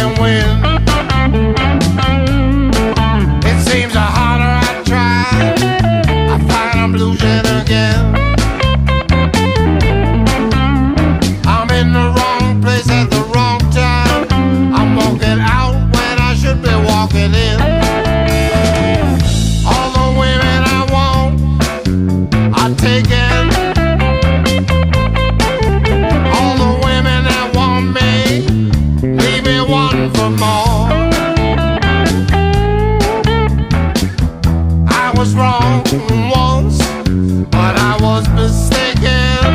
and when it seems the harder I try, I find I'm losing. was wrong once, but I was mistaken.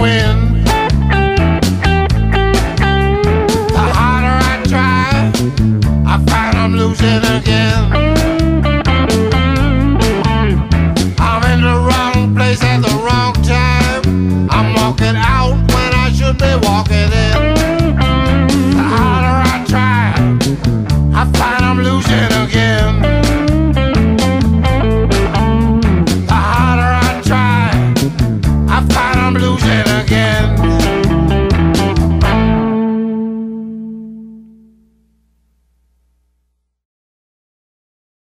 win. The harder I try, I find I'm losing again. I'm in the wrong place at the wrong time. I'm walking out when I should be walking in. The harder I try, I find I'm losing again.